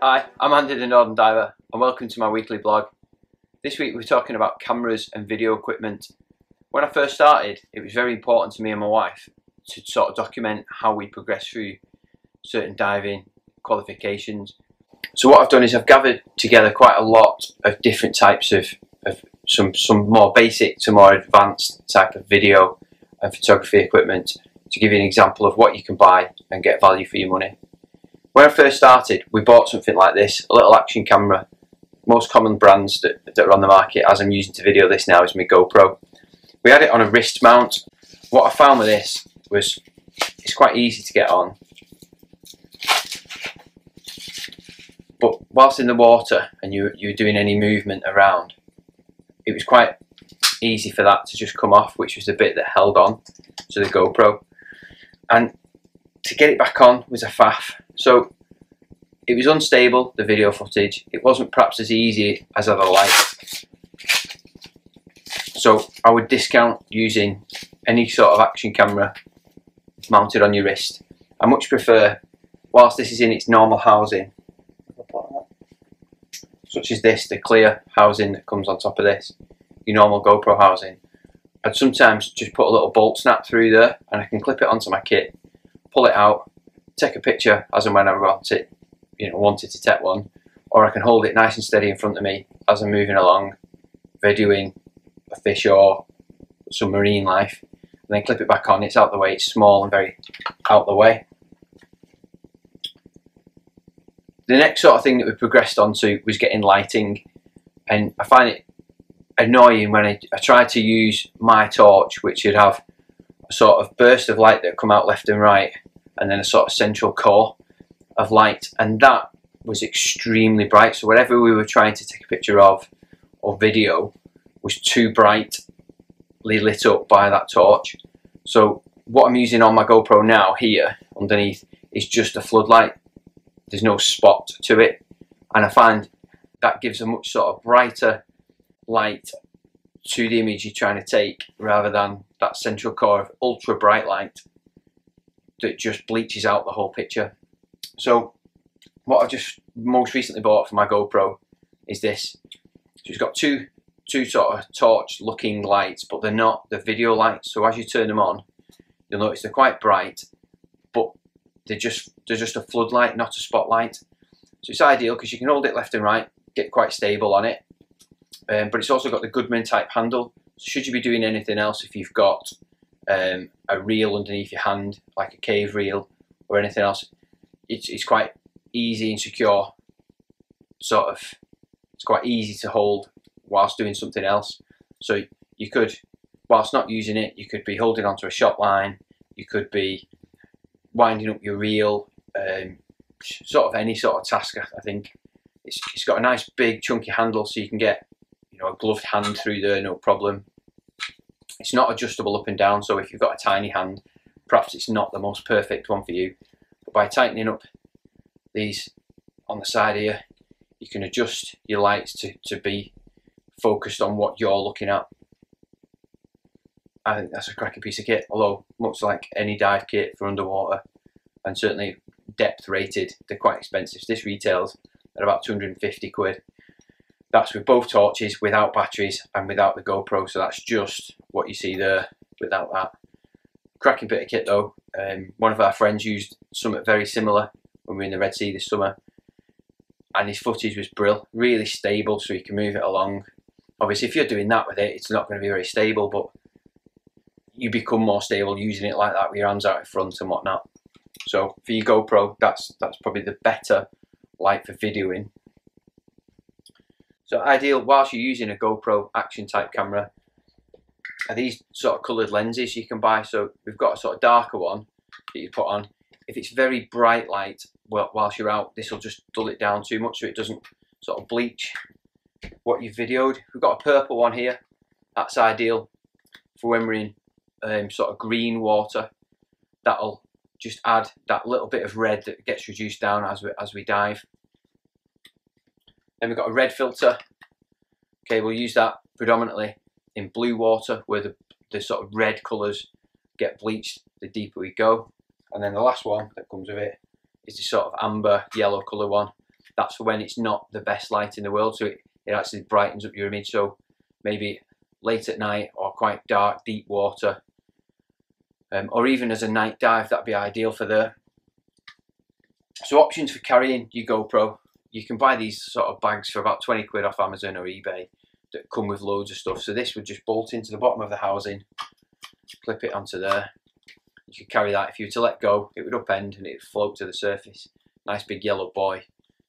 Hi, I'm Andy the Northern Diver and welcome to my weekly blog. This week we're talking about cameras and video equipment. When I first started, it was very important to me and my wife to sort of document how we progress through certain diving qualifications. So what I've done is I've gathered together quite a lot of different types of, of some, some more basic to more advanced type of video and photography equipment to give you an example of what you can buy and get value for your money. When I first started, we bought something like this, a little action camera. Most common brands that, that are on the market, as I'm using to video this now, is my GoPro. We had it on a wrist mount. What I found with this was it's quite easy to get on. But whilst in the water and you, you doing any movement around, it was quite easy for that to just come off, which was the bit that held on to the GoPro. And to get it back on was a faff. So it was unstable, the video footage. It wasn't perhaps as easy as I'd like. So I would discount using any sort of action camera mounted on your wrist. I much prefer, whilst this is in its normal housing, such as this, the clear housing that comes on top of this, your normal GoPro housing, I'd sometimes just put a little bolt snap through there and I can clip it onto my kit, pull it out, take a picture as and when I want it, you know, wanted to take one, or I can hold it nice and steady in front of me as I'm moving along, videoing a fish or some marine life, and then clip it back on. It's out the way, it's small and very out the way. The next sort of thing that we progressed onto was getting lighting, and I find it annoying when I, I try to use my torch, which would have a sort of burst of light that come out left and right, and then a sort of central core of light, and that was extremely bright. So whatever we were trying to take a picture of or video was too brightly lit up by that torch. So what I'm using on my GoPro now here underneath is just a floodlight. There's no spot to it, and I find that gives a much sort of brighter light to the image you're trying to take rather than that central core of ultra bright light that just bleaches out the whole picture. So what I've just most recently bought for my GoPro is this. So it's got two two sort of torch looking lights but they're not the video lights so as you turn them on you'll notice they're quite bright but they're just they're just a floodlight not a spotlight so it's ideal because you can hold it left and right get quite stable on it um, but it's also got the Goodman type handle. So should you be doing anything else, if you've got um, a reel underneath your hand, like a cave reel or anything else, it's, it's quite easy and secure. Sort of, it's quite easy to hold whilst doing something else. So you could, whilst not using it, you could be holding onto a shot line, you could be winding up your reel, um, sort of any sort of task, I think. It's, it's got a nice big chunky handle so you can get you know, a gloved hand through there, no problem. It's not adjustable up and down, so if you've got a tiny hand, perhaps it's not the most perfect one for you. But by tightening up these on the side here, you can adjust your lights to, to be focused on what you're looking at. I think that's a cracking piece of kit, although much like any dive kit for underwater, and certainly depth rated, they're quite expensive. This retails at about 250 quid that's with both torches without batteries and without the GoPro so that's just what you see there without that. Cracking bit of kit though. Um, one of our friends used something very similar when we were in the Red Sea this summer and his footage was brill really stable so you can move it along. Obviously if you're doing that with it it's not going to be very stable but you become more stable using it like that with your hands out in front and whatnot. So for your GoPro that's that's probably the better light for videoing. So ideal whilst you're using a GoPro action type camera are these sort of coloured lenses you can buy. So we've got a sort of darker one that you put on. If it's very bright light well, whilst you're out, this will just dull it down too much so it doesn't sort of bleach what you've videoed. We've got a purple one here. That's ideal for when we're in um, sort of green water. That'll just add that little bit of red that gets reduced down as we, as we dive. Then we've got a red filter. Okay, we'll use that predominantly in blue water where the, the sort of red colours get bleached the deeper we go. And then the last one that comes with it is this sort of amber yellow colour one. that's for when it's not the best light in the world. So it, it actually brightens up your image. So maybe late at night or quite dark, deep water, um, or even as a night dive, that'd be ideal for there. So options for carrying your GoPro. You can buy these sort of bags for about 20 quid off Amazon or eBay that come with loads of stuff. So this would just bolt into the bottom of the housing, clip it onto there. You could carry that. If you were to let go, it would upend and it would float to the surface. Nice big yellow buoy.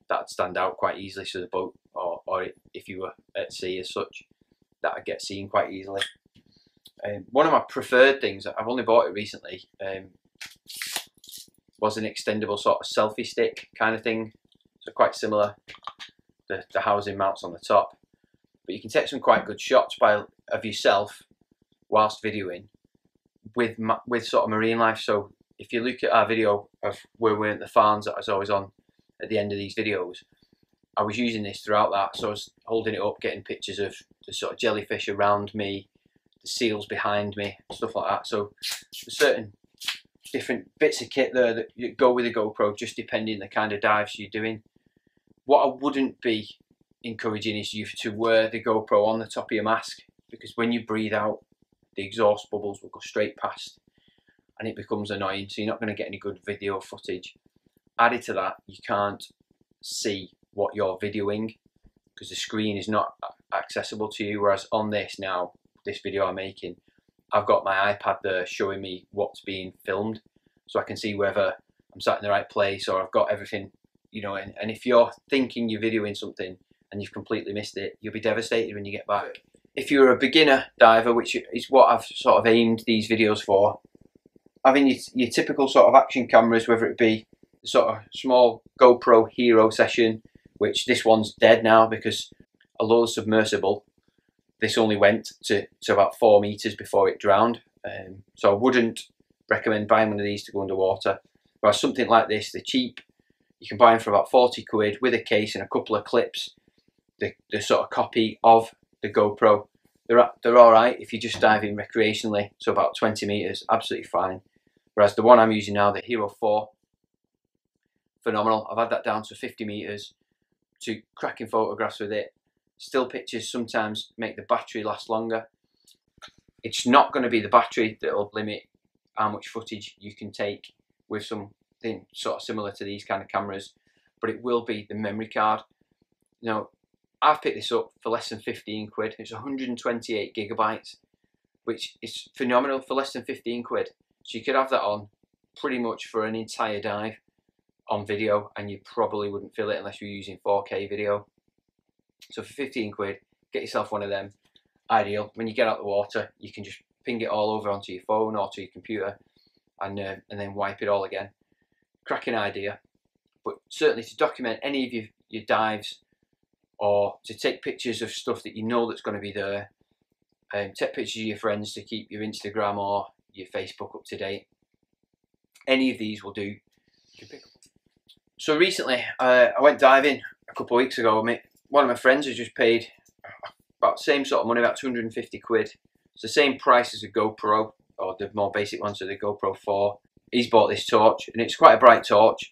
That'd stand out quite easily so the boat, or, or if you were at sea as such, that would get seen quite easily. Um, one of my preferred things, I've only bought it recently, um, was an extendable sort of selfie stick kind of thing. So quite similar. The, the housing mounts on the top. But you can take some quite good shots by of yourself whilst videoing with with sort of marine life. So if you look at our video of where we're at the Farnes that I was always on at the end of these videos, I was using this throughout that. So I was holding it up, getting pictures of the sort of jellyfish around me, the seals behind me, stuff like that. So certain different bits of kit there that go with the GoPro, just depending the kind of dives you're doing. What I wouldn't be encouraging is you to wear the GoPro on the top of your mask because when you breathe out, the exhaust bubbles will go straight past and it becomes annoying. So you're not going to get any good video footage. Added to that, you can't see what you're videoing because the screen is not accessible to you. Whereas on this now, this video I'm making, I've got my iPad there showing me what's being filmed so I can see whether I'm sat in the right place or I've got everything, you know, and, and if you're thinking you're videoing something and you've completely missed it, you'll be devastated when you get back. If you're a beginner diver, which is what I've sort of aimed these videos for, having your, your typical sort of action cameras, whether it be sort of small GoPro Hero session, which this one's dead now because a low submersible this only went to, to about four meters before it drowned. Um, so I wouldn't recommend buying one of these to go underwater. Whereas something like this, they're cheap. You can buy them for about 40 quid with a case and a couple of clips. The, the sort of copy of the GoPro. They're, they're all right if you just dive in recreationally, so about 20 meters, absolutely fine. Whereas the one I'm using now, the Hero 4, phenomenal. I've had that down to 50 meters to cracking photographs with it still pictures sometimes make the battery last longer. It's not going to be the battery that will limit how much footage you can take with something sort of similar to these kind of cameras, but it will be the memory card. You know, I've picked this up for less than 15 quid. It's 128 gigabytes, which is phenomenal for less than 15 quid. So you could have that on pretty much for an entire dive on video and you probably wouldn't feel it unless you're using 4K video. So for 15 quid, get yourself one of them. Ideal. When you get out the water, you can just ping it all over onto your phone or to your computer and, uh, and then wipe it all again. Cracking idea. But certainly to document any of your, your dives or to take pictures of stuff that you know that's going to be there. Um, take pictures of your friends to keep your Instagram or your Facebook up to date. Any of these will do. So recently, uh, I went diving a couple of weeks ago. One of my friends has just paid about the same sort of money, about 250 quid. It's the same price as a GoPro, or the more basic ones, so the GoPro 4. He's bought this torch, and it's quite a bright torch.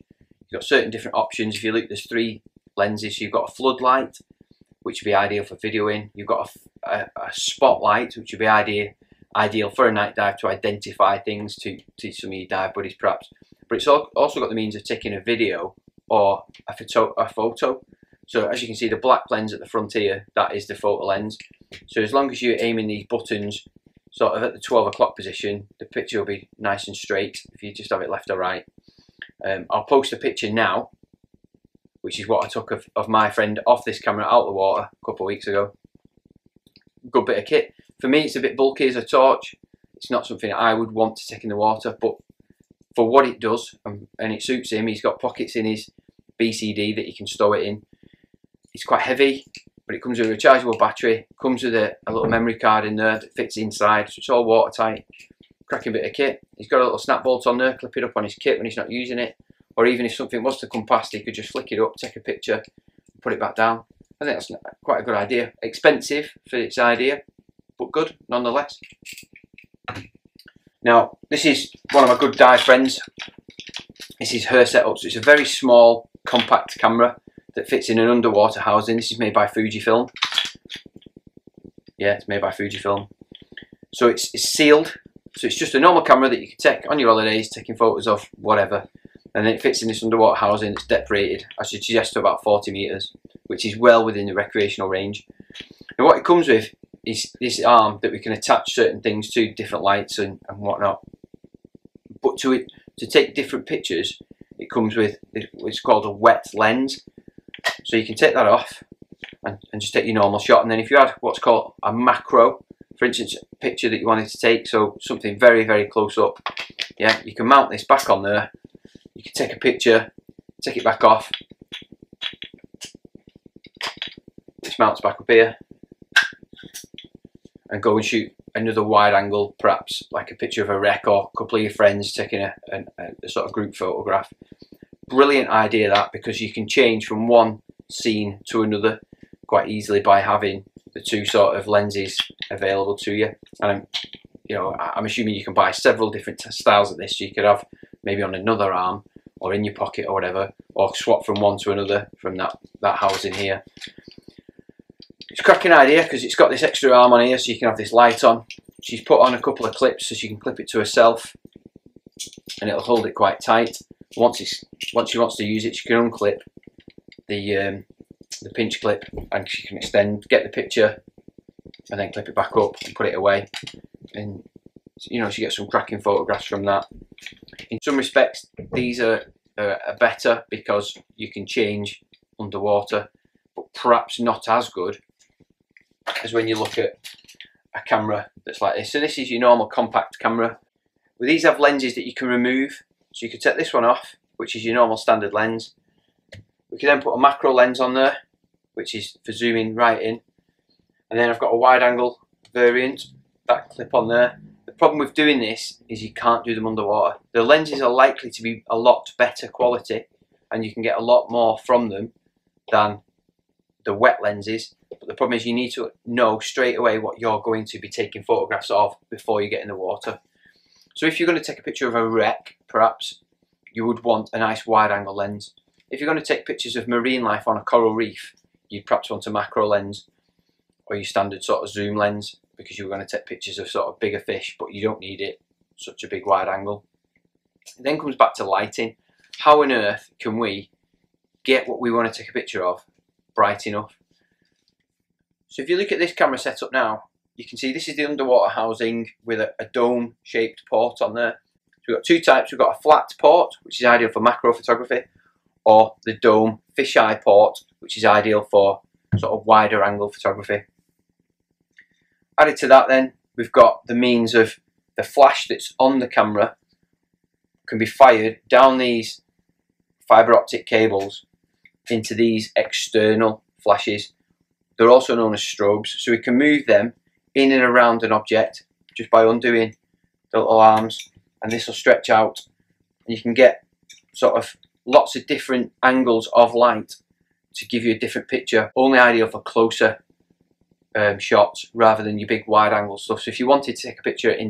You've got certain different options. If you look, there's three lenses. You've got a floodlight, which would be ideal for videoing. You've got a, a, a spotlight, which would be ideal ideal for a night dive to identify things to, to some of your dive buddies perhaps. But it's also got the means of taking a video or a photo, a photo so as you can see, the black lens at the front here, that is the photo lens. So as long as you're aiming these buttons sort of at the 12 o'clock position, the picture will be nice and straight if you just have it left or right. Um, I'll post a picture now, which is what I took of, of my friend off this camera out of the water a couple of weeks ago. Good bit of kit. For me, it's a bit bulky as a torch. It's not something I would want to take in the water, but for what it does, um, and it suits him, he's got pockets in his BCD that he can store it in. It's quite heavy, but it comes with a rechargeable battery, comes with a, a little memory card in there that fits inside, so it's all watertight. Cracking bit of kit. He's got a little snap bolt on there, clip it up on his kit when he's not using it. Or even if something was to come past, he could just flick it up, take a picture, put it back down. I think that's quite a good idea. Expensive for its idea, but good nonetheless. Now, this is one of my good dive friends. This is her setup, so it's a very small, compact camera that fits in an underwater housing. This is made by Fujifilm. Yeah, it's made by Fujifilm. So it's, it's sealed. So it's just a normal camera that you can take on your holidays, taking photos of whatever. And then it fits in this underwater housing. It's depth rated, I should suggest to about 40 metres, which is well within the recreational range. And what it comes with is this arm that we can attach certain things to, different lights and, and whatnot. But to it, to take different pictures, it comes with it's called a wet lens. So you can take that off and, and just take your normal shot. And then if you had what's called a macro, for instance, a picture that you wanted to take, so something very, very close up, yeah, you can mount this back on there. You can take a picture, take it back off. This mounts back up here and go and shoot another wide angle, perhaps like a picture of a wreck or a couple of your friends taking a, a, a sort of group photograph. Brilliant idea that because you can change from one scene to another quite easily by having the two sort of lenses available to you. And I'm, you know, I'm assuming you can buy several different styles of this. You could have maybe on another arm or in your pocket or whatever, or swap from one to another from that, that housing here. It's a cracking idea because it's got this extra arm on here so you can have this light on. She's put on a couple of clips so she can clip it to herself and it'll hold it quite tight. Once it's once she wants to use it, she can unclip the um, the pinch clip and she can extend, get the picture and then clip it back up and put it away. And you know, she gets some cracking photographs from that. In some respects, these are, are, are better because you can change underwater, but perhaps not as good as when you look at a camera that's like this. So this is your normal compact camera. Well, these have lenses that you can remove. So you could take this one off, which is your normal standard lens. We can then put a macro lens on there, which is for zooming right in. And then I've got a wide angle variant, that clip on there. The problem with doing this is you can't do them underwater. The lenses are likely to be a lot better quality and you can get a lot more from them than the wet lenses. But the problem is you need to know straight away what you're going to be taking photographs of before you get in the water. So if you're going to take a picture of a wreck, perhaps, you would want a nice wide angle lens. If you're going to take pictures of marine life on a coral reef, you'd perhaps want a macro lens or your standard sort of zoom lens because you're going to take pictures of sort of bigger fish, but you don't need it such a big wide angle. It then comes back to lighting. How on earth can we get what we want to take a picture of bright enough? So if you look at this camera setup now, you can see this is the underwater housing with a, a dome shaped port on there. So we've got two types. We've got a flat port, which is ideal for macro photography, or the dome fisheye port, which is ideal for sort of wider angle photography. Added to that then, we've got the means of the flash that's on the camera can be fired down these fibre optic cables into these external flashes. They're also known as strobes, so we can move them in and around an object just by undoing the little arms and this will stretch out and you can get sort of lots of different angles of light to give you a different picture only ideal for closer um, shots rather than your big wide angle stuff. So if you wanted to take a picture in,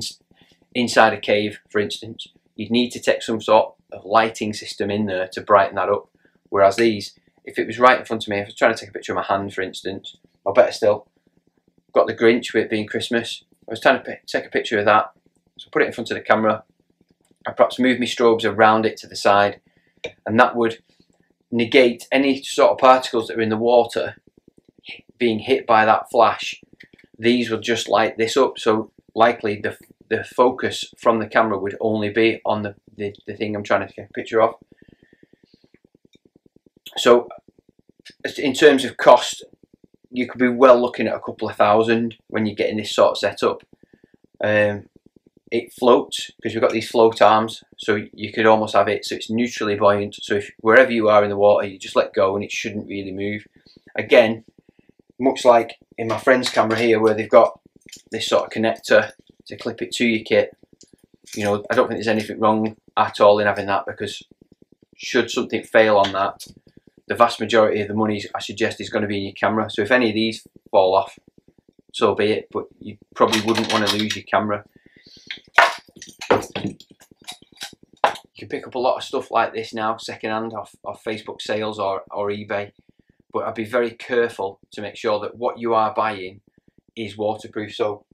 inside a cave for instance you'd need to take some sort of lighting system in there to brighten that up. Whereas these if it was right in front of me, if I was trying to take a picture of my hand, for instance, or better still, got the Grinch with it being Christmas, I was trying to take a picture of that, so put it in front of the camera, I perhaps move my strobes around it to the side, and that would negate any sort of particles that are in the water being hit by that flash. These would just light this up, so likely the, the focus from the camera would only be on the, the, the thing I'm trying to take a picture of. So in terms of cost, you could be well looking at a couple of thousand when you're getting this sort of setup. Um, it floats because we've got these float arms, so you could almost have it so it's neutrally buoyant. So if wherever you are in the water, you just let go and it shouldn't really move. Again, much like in my friend's camera here, where they've got this sort of connector to clip it to your kit. You know, I don't think there's anything wrong at all in having that because should something fail on that, the vast majority of the money I suggest is going to be in your camera. So if any of these fall off, so be it, but you probably wouldn't want to lose your camera. You can pick up a lot of stuff like this now, secondhand off, off Facebook sales or, or eBay. But I'd be very careful to make sure that what you are buying is waterproof. So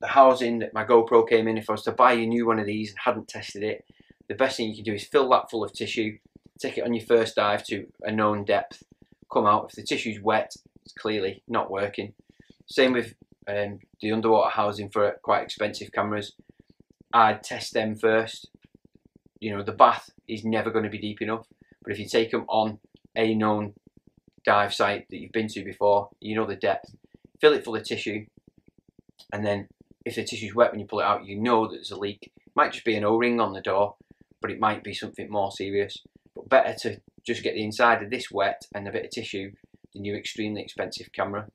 the housing that my GoPro came in, if I was to buy a new one of these and hadn't tested it, the best thing you can do is fill that full of tissue, take it on your first dive to a known depth, come out. If the tissue's wet, it's clearly not working. Same with um, the underwater housing for quite expensive cameras. I'd test them first. You know, the bath is never going to be deep enough, but if you take them on a known dive site that you've been to before, you know the depth, fill it full of tissue, and then if the tissue's wet when you pull it out, you know that there's a leak. It might just be an O-ring on the door, but it might be something more serious. But better to just get the inside of this wet and a bit of tissue than your extremely expensive camera.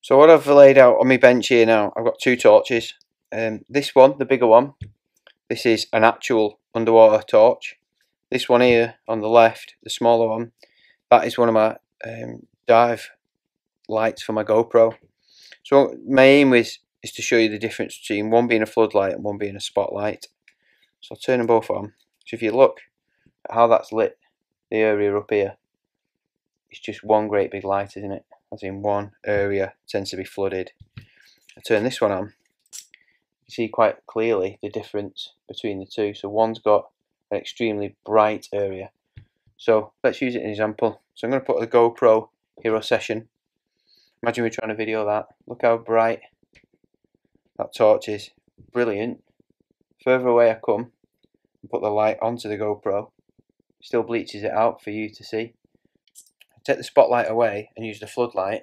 So what I've laid out on my bench here now, I've got two torches. Um, this one, the bigger one, this is an actual underwater torch. This one here on the left, the smaller one, that is one of my um, dive lights for my GoPro. So my aim was is to show you the difference between one being a floodlight and one being a spotlight. So I'll turn them both on. So if you look at how that's lit, the area up here, it's just one great big light, isn't it? As in one area tends to be flooded. I turn this one on. You see quite clearly the difference between the two. So one's got an extremely bright area. So let's use it as an example. So I'm going to put the GoPro Hero Session. Imagine we're trying to video that. Look how bright that torch is brilliant. Further away I come and put the light onto the GoPro, still bleaches it out for you to see. Take the spotlight away and use the floodlight.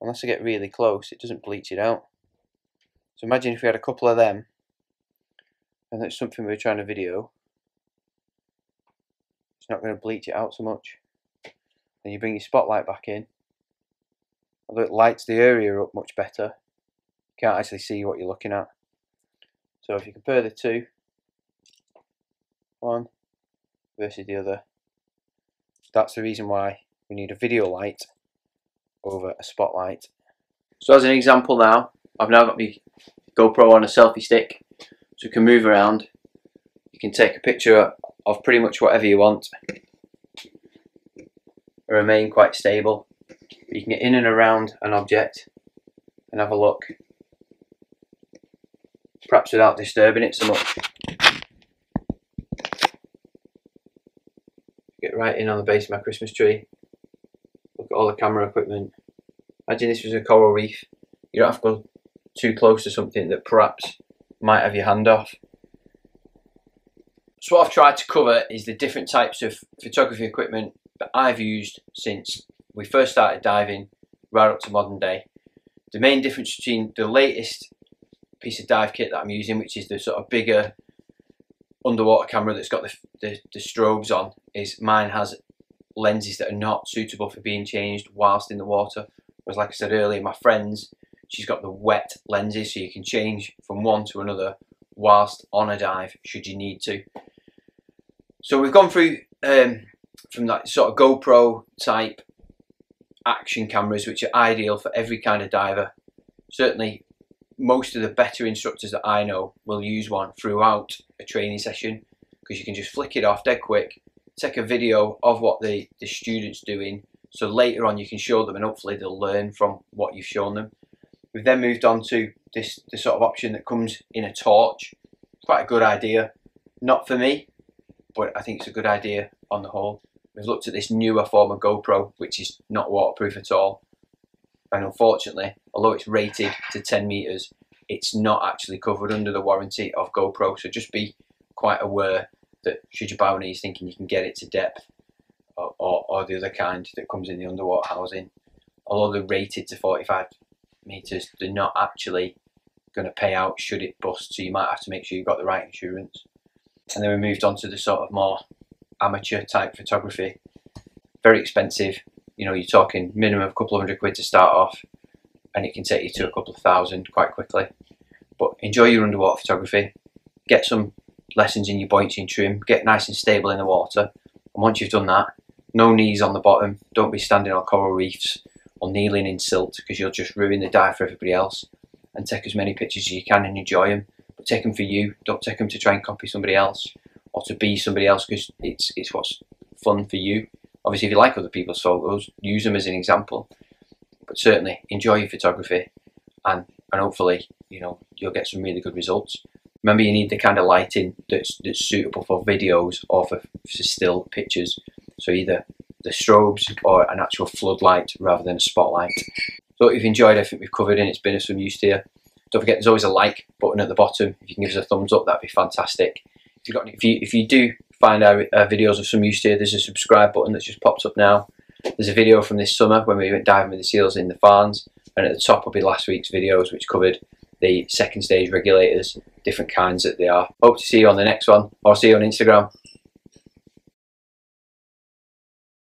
Unless I get really close, it doesn't bleach it out. So imagine if we had a couple of them, and that's something we are trying to video. Not going to bleach it out so much. Then you bring your spotlight back in, although it lights the area up much better. You can't actually see what you're looking at. So if you compare the two one versus the other that's the reason why we need a video light over a spotlight. So as an example now I've now got my GoPro on a selfie stick. So you can move around. You can take a picture of pretty much whatever you want. Remain quite stable. You can get in and around an object and have a look. Perhaps without disturbing it so much. Get right in on the base of my Christmas tree. Look at all the camera equipment. Imagine this was a coral reef. You don't have to go too close to something that perhaps might have your hand off so what I've tried to cover is the different types of photography equipment that I've used since we first started diving right up to modern day. The main difference between the latest piece of dive kit that I'm using, which is the sort of bigger underwater camera that's got the, the, the strobes on, is mine has lenses that are not suitable for being changed whilst in the water. Whereas like I said earlier, my friend's, she's got the wet lenses so you can change from one to another whilst on a dive should you need to. So we've gone through um, from that sort of GoPro type action cameras which are ideal for every kind of diver. Certainly most of the better instructors that I know will use one throughout a training session because you can just flick it off dead quick, take a video of what the, the student's doing so later on you can show them and hopefully they'll learn from what you've shown them. We've then moved on to this, this sort of option that comes in a torch. Quite a good idea. Not for me, but I think it's a good idea on the whole. We've looked at this newer form of GoPro, which is not waterproof at all. And unfortunately, although it's rated to 10 meters, it's not actually covered under the warranty of GoPro. So just be quite aware that should you buy one of these thinking you can get it to depth or, or, or the other kind that comes in the underwater housing, although they're rated to 45 meters, they're not actually going to pay out should it bust. So you might have to make sure you've got the right insurance. And then we moved on to the sort of more amateur type photography. Very expensive. You know, you're talking minimum of a couple of hundred quid to start off, and it can take you to a couple of thousand quite quickly. But enjoy your underwater photography. Get some lessons in your buoyancy and trim. Get nice and stable in the water. And once you've done that, no knees on the bottom. Don't be standing on coral reefs or kneeling in silt because you'll just ruin the dive for everybody else. And take as many pictures as you can and enjoy them. Take them for you. Don't take them to try and copy somebody else or to be somebody else because it's it's what's fun for you. Obviously, if you like other people's photos, use them as an example. But certainly, enjoy your photography, and and hopefully, you know, you'll get some really good results. Remember, you need the kind of lighting that's that's suitable for videos or for, for still pictures. So either the strobes or an actual floodlight rather than a spotlight. So if you've enjoyed everything we've covered and it's been of some use to you, don't forget there's always a like button at the bottom. If you can give us a thumbs up, that'd be fantastic. If you got, if you if you do find our uh, videos of some use to you, there's a subscribe button that's just popped up now. There's a video from this summer when we went diving with the seals in the Farnes, and at the top will be last week's videos, which covered the second stage regulators, different kinds that they are. Hope to see you on the next one, or see you on Instagram.